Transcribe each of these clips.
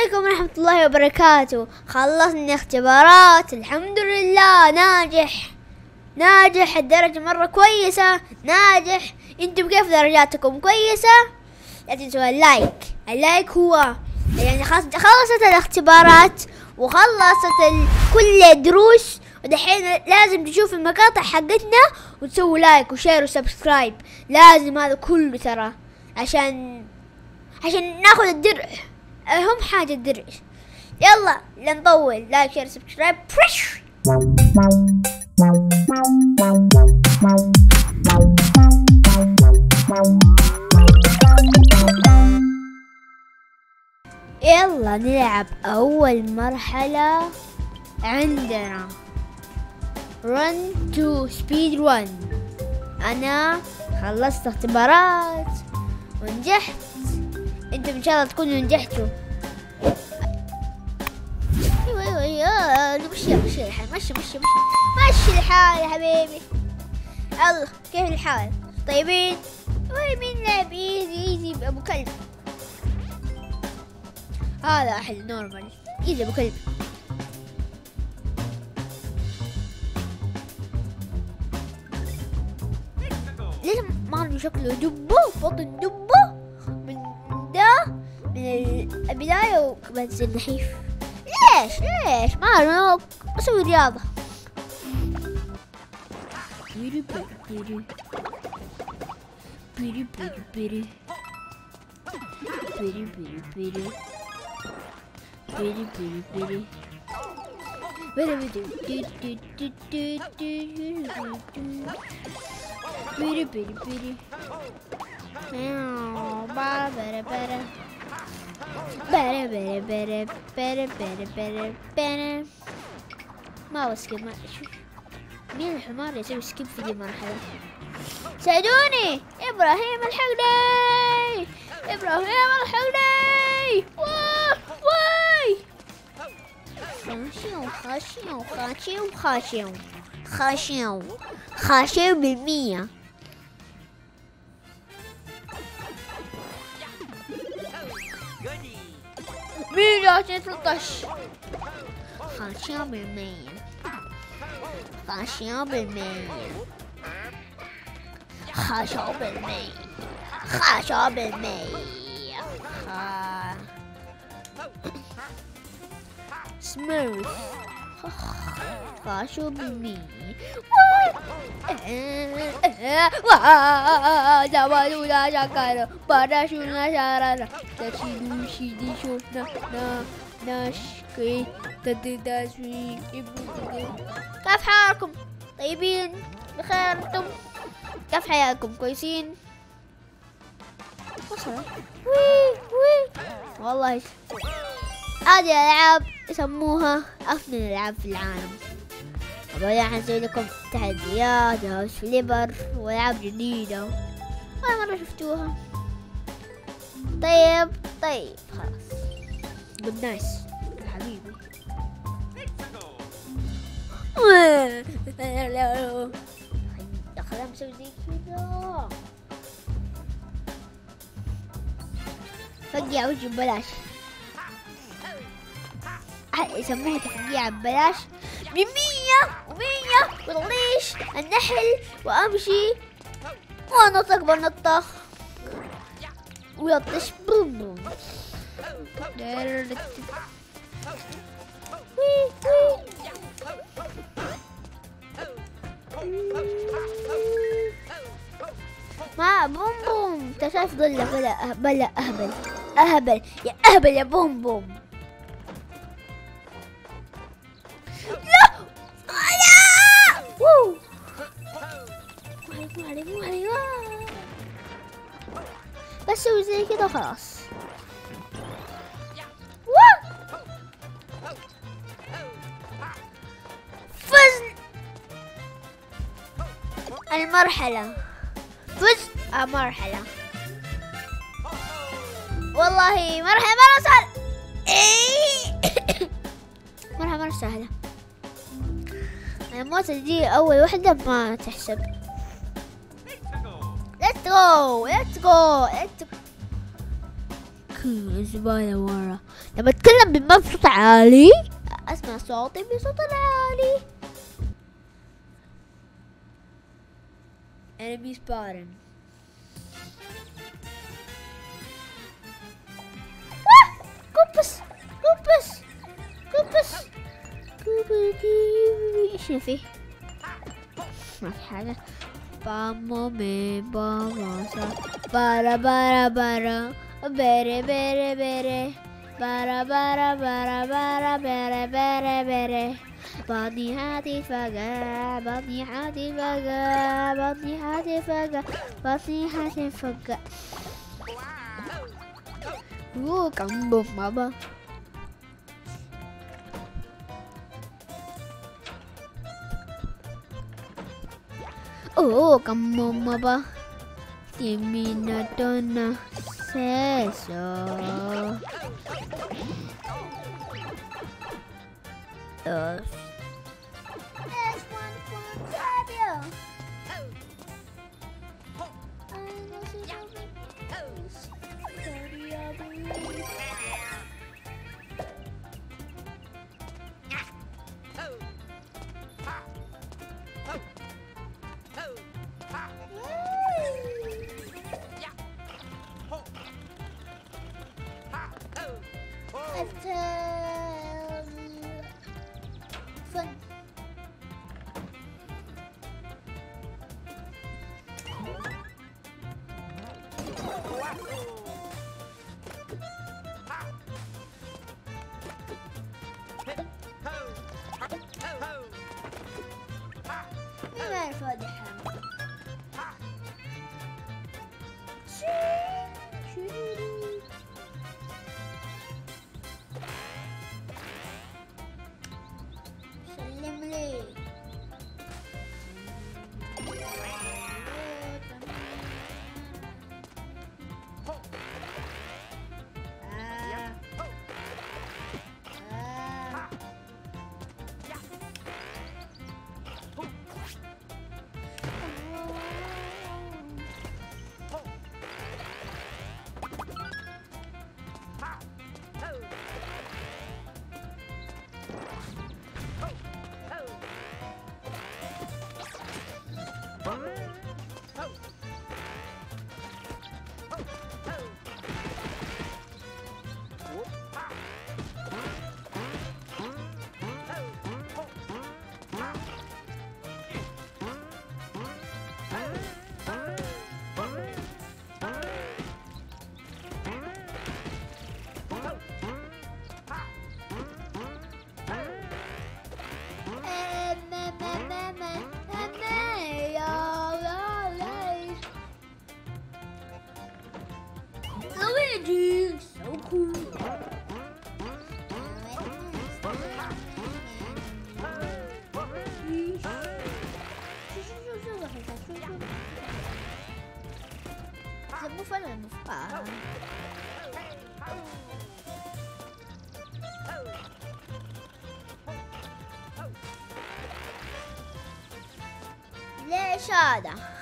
عليكم ورحمة الله وبركاته. خلصني اختبارات. الحمد لله. ناجح. ناجح. الدرجة مرة كويسة. ناجح. أنتم كيف درجاتكم كويسة؟ لا تنسوا ال like. ال like هو يعني خلصت الاختبارات وخلصت ال... كل الدروس. ودحين لازم تشوف المقاطع حقتنا وتسووا like و share و subscribe. لازم هذا كله ترى. عشان عشان ناخذ الدرع. اهم حاجة الدرع يلا لا نطول. like share subscribe. بريش! يلا نلعب أول مرحلة عندنا. Run to speed run أنا خلصت اختبارات ونجحت. أنتم ان شاء الله تكونوا نجحتوا أيوه أيوه أيوه. مشي مشي الحال مشي مشي مشي. مشي الحال يا حبيبي. الله كيف الحال؟ طيبين؟ وي مين لعب easy easy ابو كلب هذا أحلى normal easy ابو كلب ليش ما اعرف شكله؟ دبه بطن من البداية وكمان تصير نحيف ليش ليش ما اعرف اسوي رياضة بيري بيري بيري بيري بيري بيري بيري بيري بيري بيري بيري بيري بيري بيري bara bara bara Bara bara bara bara bara bara bara ما هو سكيب ما شوف مين الحمار يسوي سكيب في دي المرحلة ساعدوني! إبراهيم الحقني! إبراهيم الحقني! واي! خاشيو خاشيو خاشيو خاشيو خاشيو خاشيو بالمية. Filhotinho do Tosh. Faixinha vermelha. Faixinha vermelha. Rajal vermelho. Rajal vermelho. Ah. Smooth. Fasho me. Zawaduna shakara, Parashuna sharana, Tashidu shidi shona na nashki tadida shri كيف حالكم؟ طيبين؟ بخير أنتم؟ كيف حياتكم؟ كويسين؟ وصلت وي وي والله هذه الألعاب يسموها أفضل الألعاب في العالم. وبعدين حنسوي لكم تحديات House Flipper وألعاب جديدة. ما مرة شفتوها. طيب طيب خلاص. good nice حبيبي. يا خلينا نسوي زي كذا. فقع وجهي ببلاش. يسموها تفقيع ببلاش بمية ومية وطليش النحل وأمشي. وأنطق بنطة. ويطش بوم بوم. ما بوم بوم. انت شايف ظلك بلا بلا أهبل. أهبل. يا أهبل يا بوم بوم. المرحلة. فزت مرحلة. والله مرحلة مرة سهلة. مرحلة مرة سهلة. الموت دي أول وحدة ما تحسب. Let's go. Let's go. Let's go. زبالة ورا. لما أتكلم بصوت عالي أسمع صوتي بصوت عالي. Enemy spotted. Sniffy. Okay, me vamos a. Para, para, para. Bere, bere, bere. Para, para, para, para, bere, bere, bere. بطني هاتي فقع بطني هاتي فقع بطني هاتي فقع بطني هاتي فقع اوه كم بوم بابا Oh, kamu apa? Timina dona seso. Dos. There's Fun. مين عارف هذه dude. So cool. Você não falando, pá. Deixada.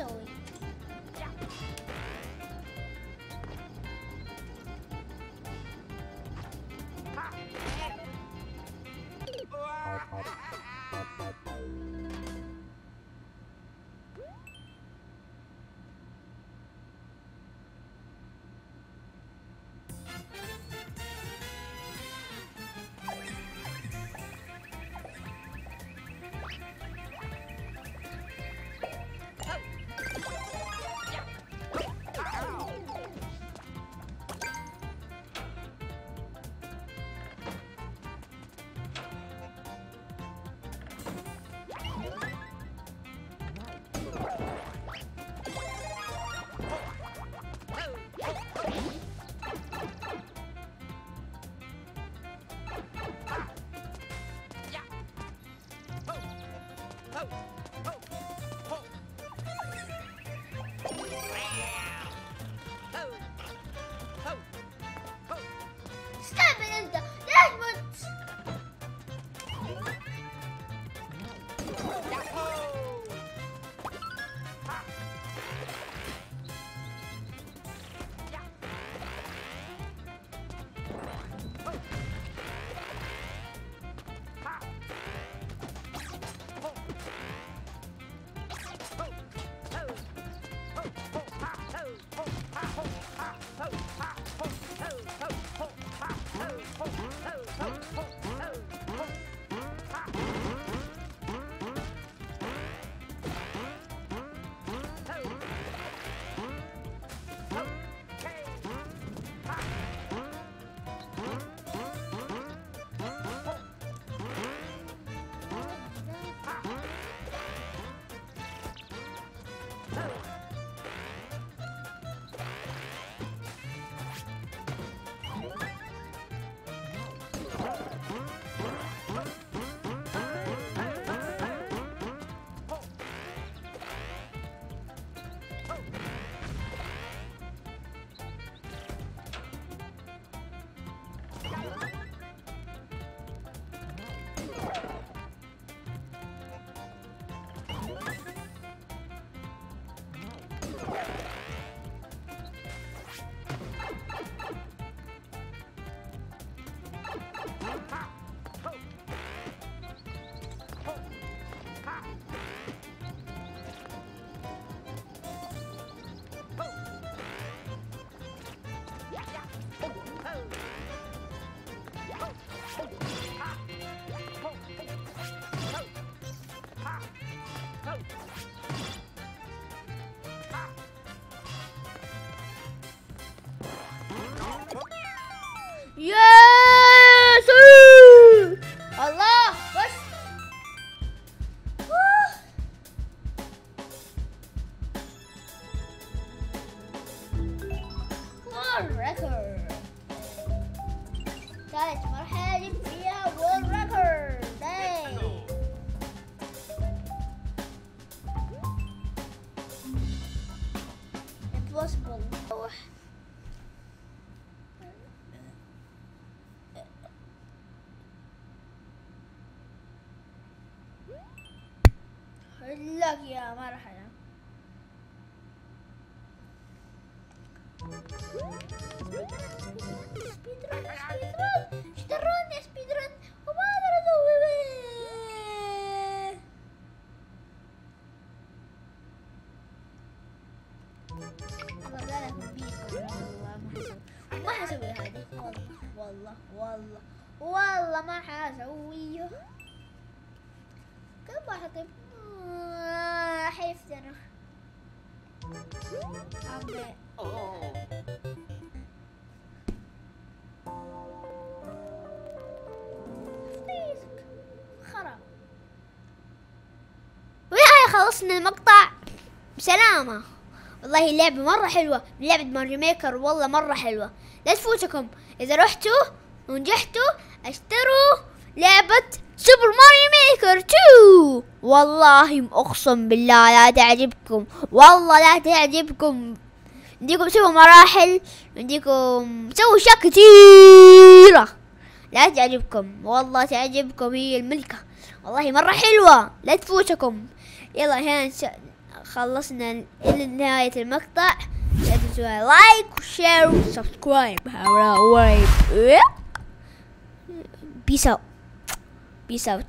officially. لك يا مرحلة speed run speed run يا speed run وما أقدر أسوي ما حسوي هذه والله والله والله ما حسويها كم بحطب آه، حيفت أنا عمي فيسك. خرب ويا خلصنا المقطع. بسلامة. والله اللعبة مرة حلوة. لعبة ماريو ميكر. والله مرة حلوة. لا تفوتكم. إذا رحتوا ونجحتوا أشتروا لعبة سوبر ماريو ميكر 2 والله اقسم بالله لا تعجبكم. والله لا تعجبكم. عندكم سووا مراحل عندكم سووا أشياء كثيرة. لا تعجبكم. والله تعجبكم هي الملكة. والله مرة حلوة. لا تفوتكم. يلا هنا خلصنا إلى نهاية المقطع. لا تنسوا لايك وشير وسبسكرايب هواي بيس اوت Peace out.